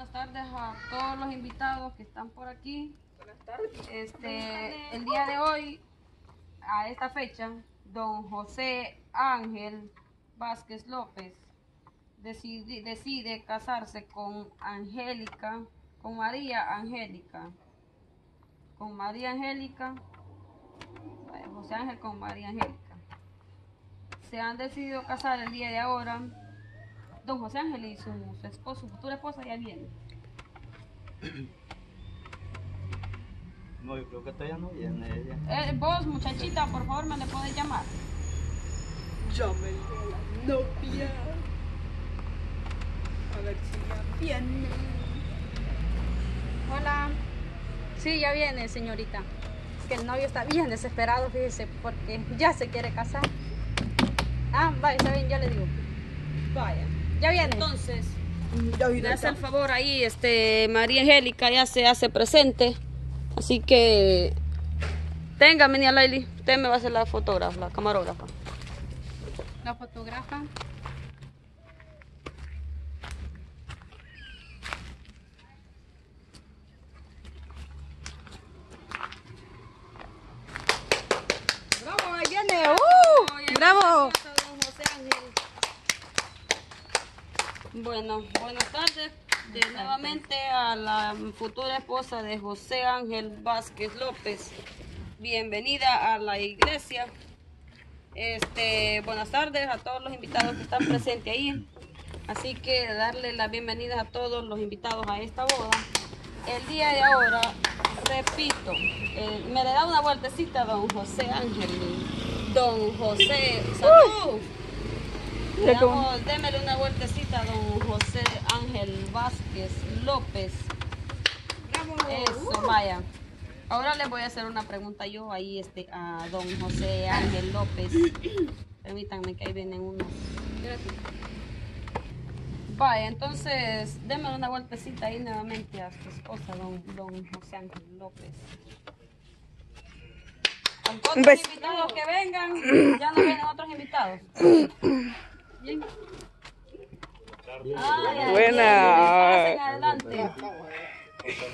buenas tardes a todos los invitados que están por aquí. Buenas tardes. Este, el día de hoy, a esta fecha, don José Ángel Vázquez López decide, decide casarse con Angélica, con María Angélica. Con María Angélica, José Ángel con María Angélica. Se han decidido casar el día de ahora don José Ángel y su, su esposa, su futura esposa ya viene. No, yo creo que todavía no viene ella. Eh, vos, muchachita, por favor, me le puedes llamar. Llámenle a la novia. A ver si ya viene. Hola. Sí, ya viene, señorita. Es que el novio está bien desesperado, fíjese, porque ya se quiere casar. Ah, vaya, está bien, ya le digo. Vaya. Ya viene. Entonces, Ya me viene. hace el favor ahí, este, María Angélica ya se hace presente. Así que, tenga, niña Laili, usted me va a hacer la fotógrafa, la camarógrafa. La fotógrafa. ¡Bravo! Ahí viene. ¡Uh! ¡Bravo! Bueno, buenas tardes de nuevamente a la futura esposa de José Ángel Vázquez López. Bienvenida a la iglesia. Este, buenas tardes a todos los invitados que están presentes ahí. Así que darle las bienvenidas a todos los invitados a esta boda. El día de ahora, repito, eh, me le da una vueltecita don José Ángel. Don José, salud. Démele una vueltecita a don José Ángel Vázquez López. Eso, vaya. Ahora le voy a hacer una pregunta yo ahí este, a don José Ángel López. Permítanme que ahí vienen unos. Vaya, entonces, démele una vueltecita ahí nuevamente a su esposa, don, don José Ángel López. Con beso. invitados que vengan, ya no vienen otros invitados. Ay, Buena. bien, adelante.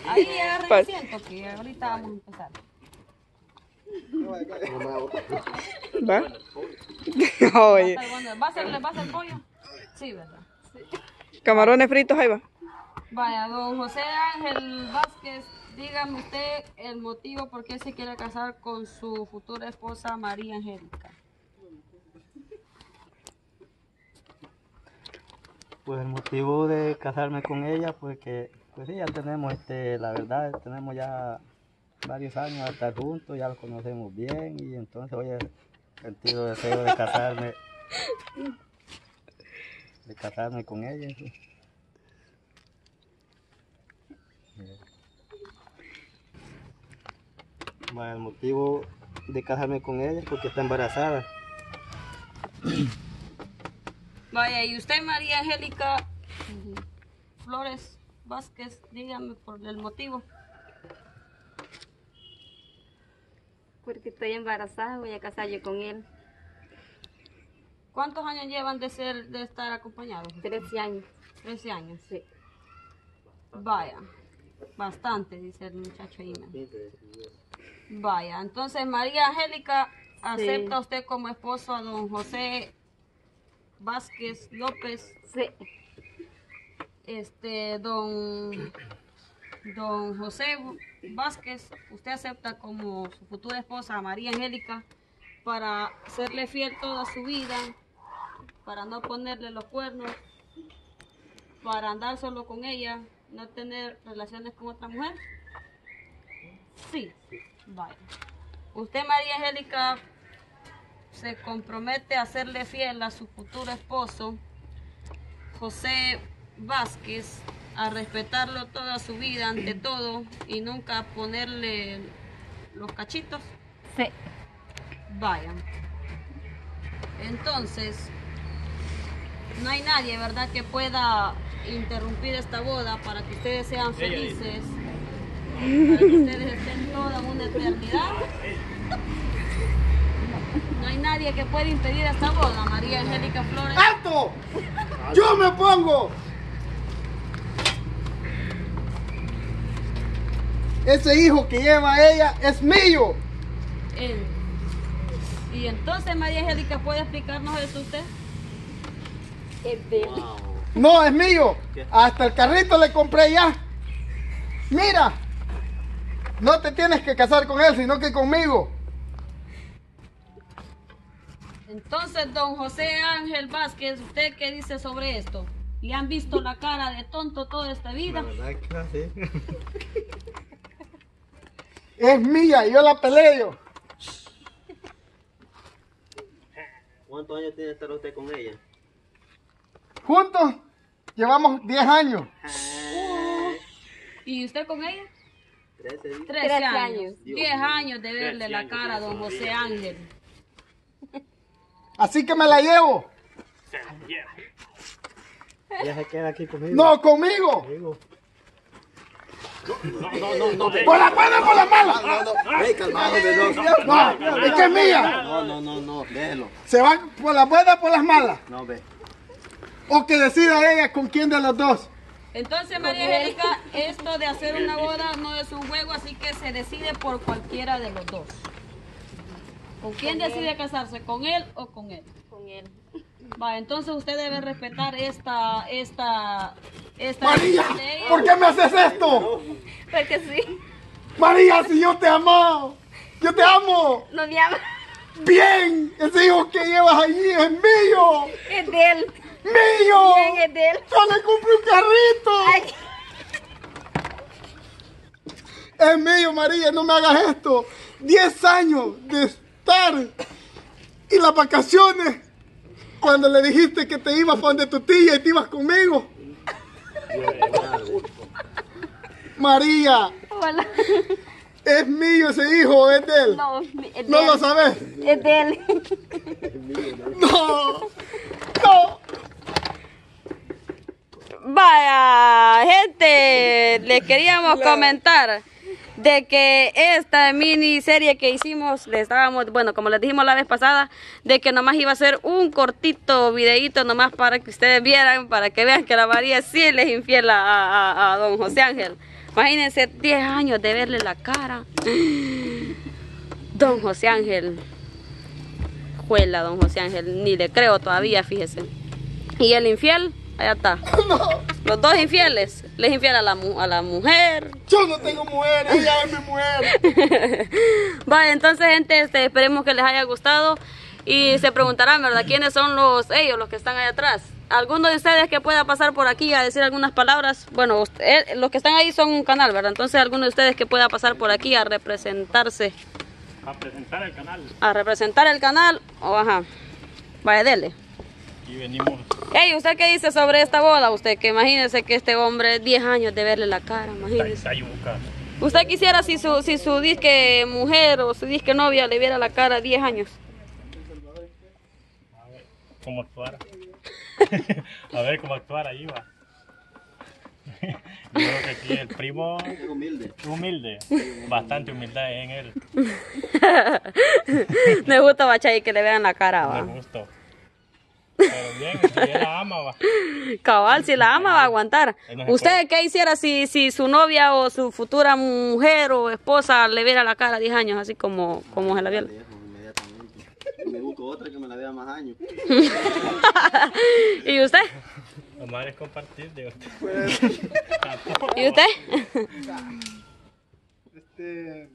Ahí agarren Pa- asiento que ahorita vamos a empezar. ¿Va? Oye. ¿Va a ser, va a ser pollo? Sí, ¿verdad? camarones fritos, ahí va. Vaya, don José Ángel Vázquez, dígame usted el motivo por qué se quiere casar con su futura esposa María Angélica. Pues el motivo de casarme con ella, pues que, pues ya tenemos, este, la verdad, tenemos ya varios años de estar juntos, ya los conocemos bien y entonces hoy he sentido deseo de casarme, de casarme con ella. Bueno, el motivo de casarme con ella es porque está embarazada. Vaya, y usted María Angélica Flores Vázquez, dígame por el motivo. Porque estoy embarazada, voy a casar yo con él. ¿Cuántos años llevan de ser de estar acompañados? 13 años. 13 años. Sí. Vaya, bastante, dice el muchacho. ¿no? Vaya, entonces María Angélica, ¿acepta usted como esposo a don José Vázquez López? Sí. Este, don, don José Vázquez, ¿usted acepta como su futura esposa a María Angélica para serle fiel toda su vida, para no ponerle los cuernos, para andar solo con ella, no tener relaciones con otra mujer? Sí, vaya. Usted, María Angélica, se compromete a serle fiel a su futuro esposo, José Vázquez, a respetarlo toda su vida ante todo y nunca ponerle los cachitos. Sí. Vaya. Entonces, no hay nadie, ¿verdad?, que pueda interrumpir esta boda para que ustedes sean felices, para que ustedes estén toda una eternidad. No hay nadie que pueda impedir esta boda, María Angélica Flores. ¡Alto! ¡Yo me pongo! Ese hijo que lleva ella es mío. Él. Y entonces, María Angélica, ¿puede explicarnos eso usted? No, es mío. Hasta el carrito le compré ya. Mira. No te tienes que casar con él, sino que conmigo. Entonces, don José Ángel Vázquez, ¿usted qué dice sobre esto? ¿Le han visto la cara de tonto toda esta vida? La verdad que sí. Es mía, yo la peleo. ¿Cuántos años tiene estar usted con ella? Juntos llevamos 10 años. ¿Y usted con ella? Trece días. 13 Trece años. años. 10 años de verle la cara a don José Ángel. Así que me la llevo. Ella se queda aquí conmigo. No, conmigo. Conmigo. Por la buena, por la mala. Ey, calmado, no. No, es que es mía. No, no, no, no, déjelo. Se van por las buenas, por las malas. No, ve. O que decida ella con quién de los dos. Entonces, María Angélica, esto de hacer una boda no es un juego, así que se decide por cualquiera de los dos. ¿Con quién decide casarse? ¿Con él o con él? Con él. Va, entonces usted debe respetar esta, esta, esta María, ella. ¿por qué me haces esto? Porque sí. María, si yo te amo. Yo te amo. No me ama. Bien. Ese hijo que llevas allí es mío. Es de él. Mío. Bien, es de él. Yo le compré un carrito. Ay, Es mío, María, no me hagas esto. Diez años de estar y las vacaciones. Cuando le dijiste que te ibas para donde tu tía y te ibas conmigo. María, hola. es mío ese hijo, es de él. No, es de ¿No él. lo sabes? Es de él. No. No. Vaya, gente, les queríamos comentar de que esta miniserie que hicimos, le estábamos, bueno, como les dijimos la vez pasada, de que nomás iba a ser un cortito videíto nomás para que ustedes vieran, para que vean que la María sí les es infiel a, a- a don José Ángel. Imagínense 10 años de verle la cara. Don José Ángel. Juela, don José Ángel, ni le creo todavía, fíjese. Y el infiel, allá está. Los dos infieles. Les infiel a la, mu- a la mujer. Yo no tengo mujer, ella es mi mujer. Vale, entonces, gente, este, esperemos que les haya gustado. Y se preguntarán, ¿verdad? ¿Quiénes son los ellos, los que están allá atrás? ¿Alguno de ustedes que pueda pasar por aquí a decir algunas palabras? Bueno, usted- eh, los que están ahí son un canal, ¿verdad? Entonces, alguno de ustedes que pueda pasar por aquí a representarse, a presentar el canal a representar el canal, o ajá. Vaya, dele. Y venimos Ey, ¿usted qué dice sobre esta boda? Usted que imagínese que este hombre, 10 años de verle la cara, imagínese. ¿Usted quisiera si su, si su disque mujer o su disque novia le viera la cara 10 años? cómo actuar. a ver cómo actuar ahí va. Yo creo que aquí el primo humilde. humilde, bastante humildad en él, Me gusta Bachay que le vean la cara, me va. Pero bien, si él la ama, va. Cabal, si la ama va a aguantar. No ¿Usted qué hiciera si, si su novia o su futura mujer o esposa le viera la cara 10 años, así como, como se la vio? Me busco otra que me la vea más años. ¿Y usted? Lo malo es compartir, digo. ¿Y usted? Este,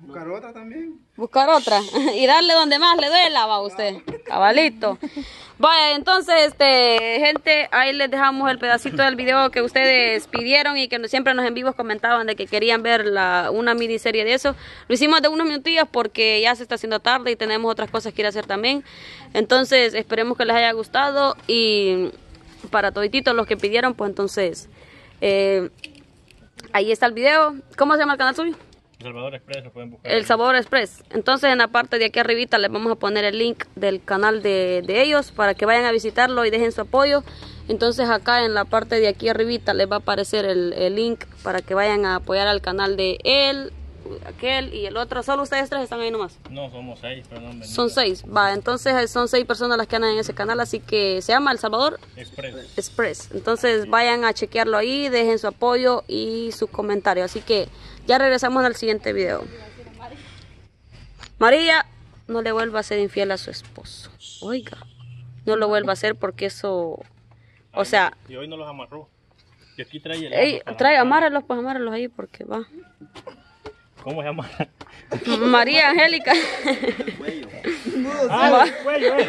buscar otra también. Buscar otra y darle donde más le duela, va usted, cabalito. Vaya, entonces, este, gente, ahí les dejamos el pedacito del video que ustedes pidieron y que siempre nos en vivos comentaban de que querían ver la, una miniserie de eso. Lo hicimos de unos minutillos porque ya se está haciendo tarde y tenemos otras cosas que ir a hacer también. Entonces, esperemos que les haya gustado y para todititos los que pidieron, pues entonces, eh, ahí está el video. ¿Cómo se llama el canal suyo? Salvador Express lo pueden buscar. El Sabor Express. Entonces en la parte de aquí arribita les vamos a poner el link del canal de, de ellos para que vayan a visitarlo y dejen su apoyo. Entonces acá en la parte de aquí arribita les va a aparecer el, el link para que vayan a apoyar al canal de él, aquel y el otro. Solo ustedes tres están ahí nomás. No, somos seis, pero no. Son seis. Va, entonces eh, son seis personas las que andan en ese canal, así que se llama El Salvador Express. Express. Entonces vayan a chequearlo ahí, dejen su apoyo y su comentario. Así que ya regresamos al siguiente video. María, no le vuelva a ser infiel a su esposo. Oiga, no lo vuelva a hacer porque eso, o sea, Y hoy no los amarró. Y aquí trae el. ey, trae, amárralos, pues amárralos ahí porque va. ¿Cómo se llama? María Angélica. Ah, el cuello, eh.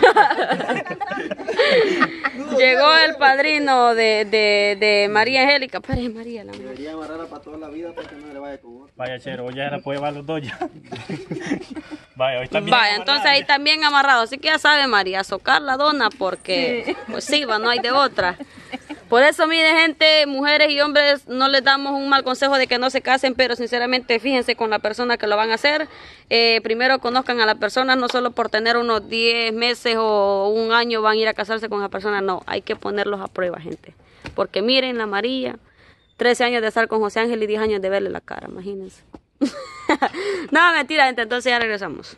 Llegó el padrino de, de, de María Angélica. Pare, María, la madre. Debería amarrarla para toda la vida para que no le vaya con otro. Vaya, chero, ya la puede llevar los dos ya. Vaya, hoy también. Vaya, entonces ahí también amarrado. Así que ya sabe, María, socar la dona porque, pues sí, va, no hay de otra. Por eso, mire, gente, mujeres y hombres, no les damos un mal consejo de que no se casen, pero sinceramente fíjense con la persona que lo van a hacer. Eh, primero conozcan a la persona, no solo por tener unos 10 meses o un año van a ir a casarse con esa persona, no, hay que ponerlos a prueba, gente. Porque miren, la María, 13 años de estar con José Ángel y 10 años de verle la cara, imagínense. no, mentira, gente, entonces ya regresamos.